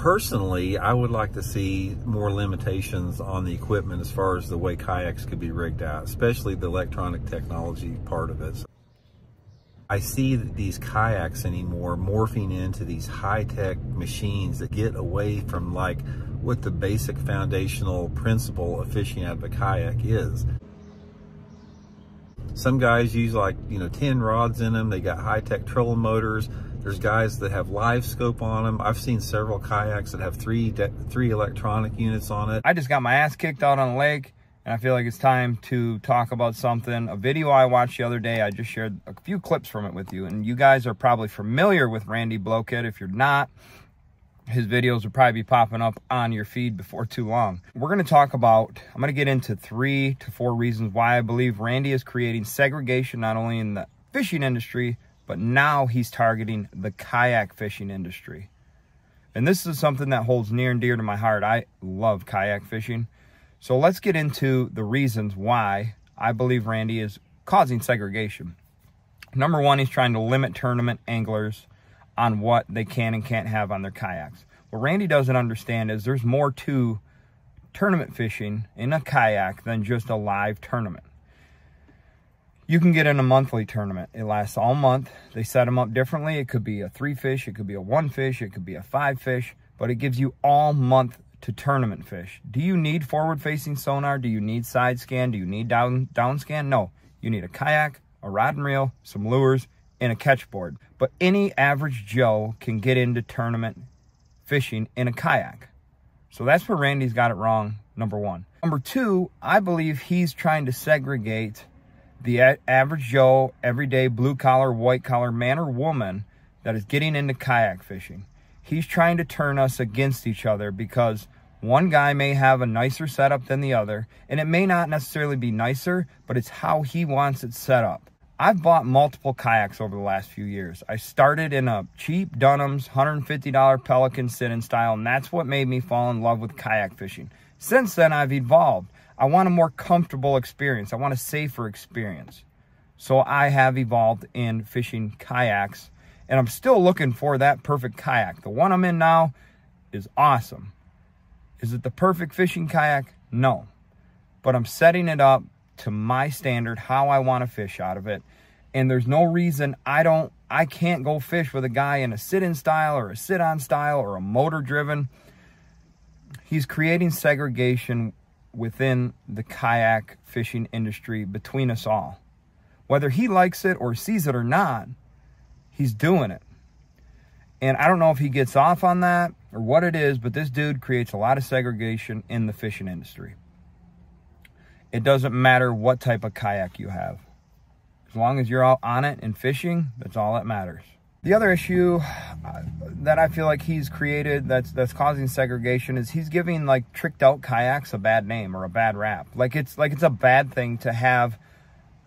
personally, I would like to see more limitations on the equipment as far as the way kayaks could be rigged out, especially the electronic technology part of it. I see these kayaks anymore morphing into these high-tech machines that get away from like what the basic foundational principle of fishing out of a kayak is. Some guys use like, you know, 10 rods in them. They got high-tech trolling motors. There's guys that have live scope on them. I've seen several kayaks that have three three electronic units on it. I just got my ass kicked out on the lake and I feel like it's time to talk about something. A video I watched the other day, I just shared a few clips from it with you. And you guys are probably familiar with Randy Blaukat. If you're not, his videos will probably be popping up on your feed before too long. We're going to talk about, I'm going to get into three to four reasons why I believe Randy is creating segregation not only in the fishing industry, but now he's targeting the kayak fishing industry. And this is something that holds near and dear to my heart. I love kayak fishing. So let's get into the reasons why I believe Randy is causing segregation. Number one, he's trying to limit tournament anglers on what they can and can't have on their kayaks. What Randy doesn't understand is there's more to tournament fishing in a kayak than just a live tournament. You can get in a monthly tournament. It lasts all month. They set them up differently. It could be a three fish, it could be a one fish, it could be a five fish, but it gives you all month to tournament fish. Do you need forward facing sonar? Do you need side scan? Do you need down, down scan? No. You need a kayak, a rod and reel, some lures, and a catch board. But any average Joe can get into tournament fishing in a kayak. So that's where Randy's got it wrong, number one. Number two, I believe he's trying to segregate the average Joe, everyday blue collar, white collar man or woman that is getting into kayak fishing. He's trying to turn us against each other because one guy may have a nicer setup than the other, and it may not necessarily be nicer, but it's how he wants it set up. I've bought multiple kayaks over the last few years. I started in a cheap Dunham's $150 Pelican sit-in style, and that's what made me fall in love with kayak fishing. Since then, I've evolved. I want a more comfortable experience. I want a safer experience. So I have evolved in fishing kayaks and I'm still looking for that perfect kayak. The one I'm in now is awesome. Is it the perfect fishing kayak? No. But I'm setting it up to my standard, how I want to fish out of it. And there's no reason I don't, I can't go fish with a guy in a sit-in style or a sit-on style or a motor-driven. He's creating segregation within the kayak fishing industry between us all. Whether he likes it or sees it or not, he's doing it. And I don't know if he gets off on that or what it is, but this dude creates a lot of segregation in the fishing industry. It doesn't matter what type of kayak you have. As long as you're out on it and fishing, that's all that matters. The other issue uh, that I feel like he's created that's that's causing segregation is he's giving like tricked out kayaks a bad name or a bad rap. Like it's like it's a bad thing to have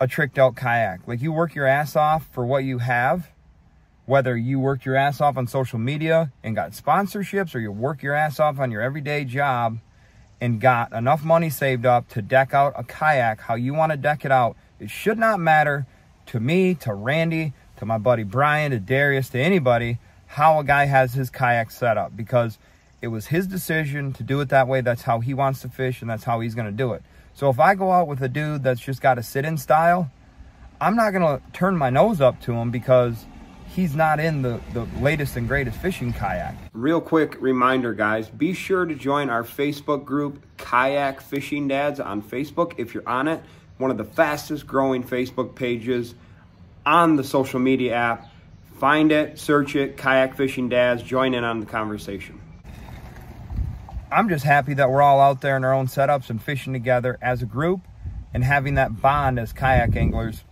a tricked out kayak. Like you work your ass off for what you have, whether you work your ass off on social media and got sponsorships or you work your ass off on your everyday job and got enough money saved up to deck out a kayak how you want to deck it out. It should not matter to me, to Randy, to my buddy Brian, to Darius, to anybody, how a guy has his kayak set up because it was his decision to do it that way. That's how he wants to fish and that's how he's going to do it. So if I go out with a dude that's just got a sit-in style, I'm not going to turn my nose up to him because he's not in the, the latest and greatest fishing kayak. Real quick reminder, guys, be sure to join our Facebook group, Kayak Fishing Dads on Facebook if you're on it. One of the fastest growing Facebook pages on the social media app. Find it, search it, Kayak Fishing Dads, join in on the conversation. I'm just happy that we're all out there in our own setups and fishing together as a group and having that bond as kayak anglers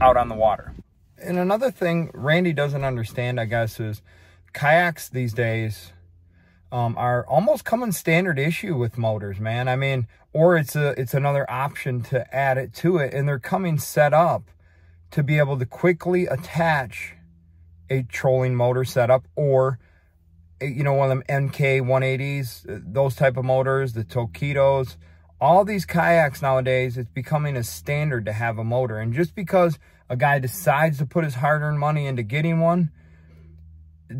out on the water. And another thing Randy doesn't understand, I guess, is kayaks these days um, are almost coming standard issue with motors, man. I mean, or it's a it's another option to add it to it, and they're coming set up to be able to quickly attach a trolling motor setup or you know one of them MK 180s uh, those type of motors the Torqeedos all these kayaks nowadays it's becoming a standard to have a motor and just because a guy decides to put his hard-earned money into getting one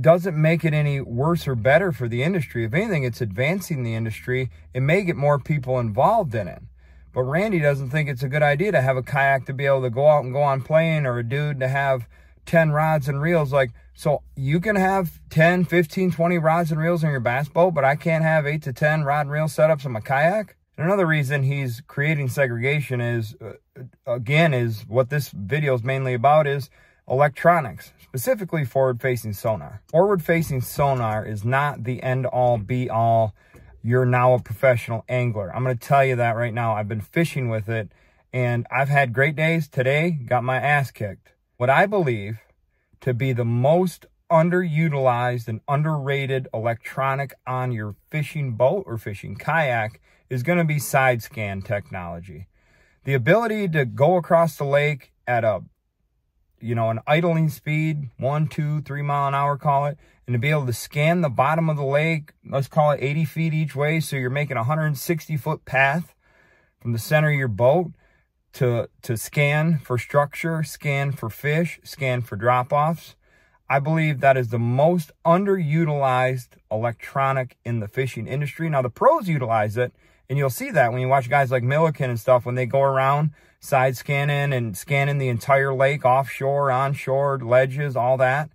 doesn't make it any worse or better for the industry. If anything, it's advancing the industry. It may get more people involved in it. But Randy doesn't think it's a good idea to have a kayak to be able to go out and go on plane or a dude to have 10 rods and reels. Like, so you can have 10, 15, 20 rods and reels in your bass boat, but I can't have 8 to 10 rod and reel setups on my kayak? And another reason he's creating segregation is, uh, again, is what this video is mainly about is electronics, specifically forward-facing sonar. Forward-facing sonar is not the end-all, be-all, you're now a professional angler. I'm going to tell you that right now. I've been fishing with it, and I've had great days. Today, got my ass kicked. What I believe to be the most underutilized and underrated electronic on your fishing boat or fishing kayak is going to be side scan technology. The ability to go across the lake at a you know, an idling speed, one, two, three mile an hour, call it, and to be able to scan the bottom of the lake, let's call it 80 feet each way, so you're making a 160 foot path from the center of your boat to, to scan for structure, scan for fish, scan for drop-offs. I believe that is the most underutilized electronic in the fishing industry. Now, the pros utilize it, and you'll see that when you watch guys like Milliken and stuff, when they go around side scanning and scanning the entire lake, offshore, onshore, ledges, all that.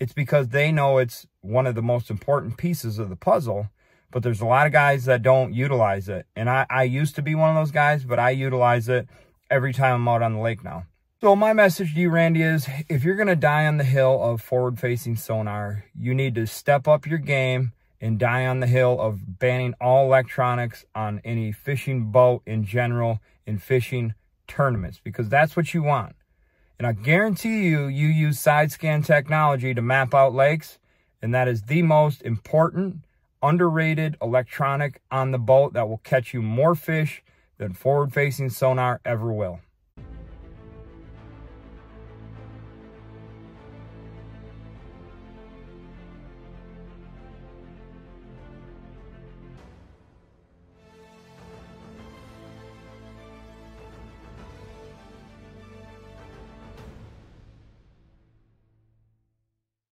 It's because they know it's one of the most important pieces of the puzzle. But there's a lot of guys that don't utilize it. And I, I used to be one of those guys, but I utilize it every time I'm out on the lake now. So my message to you, Randy, is if you're going to die on the hill of forward-facing sonar, you need to step up your game and die on the hill of banning all electronics on any fishing boat in general in fishing tournaments because that's what you want. And I guarantee you, you use side scan technology to map out lakes, and that is the most important, underrated electronic on the boat that will catch you more fish than forward facing sonar ever will.